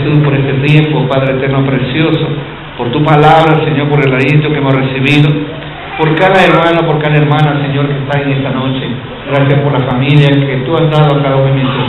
Por este tiempo, Padre eterno precioso, por tu palabra, Señor, por el aliento que hemos recibido, por cada hermano, por cada hermana, Señor, que está en esta noche. Gracias por la familia que tú has dado a cada uno de mis.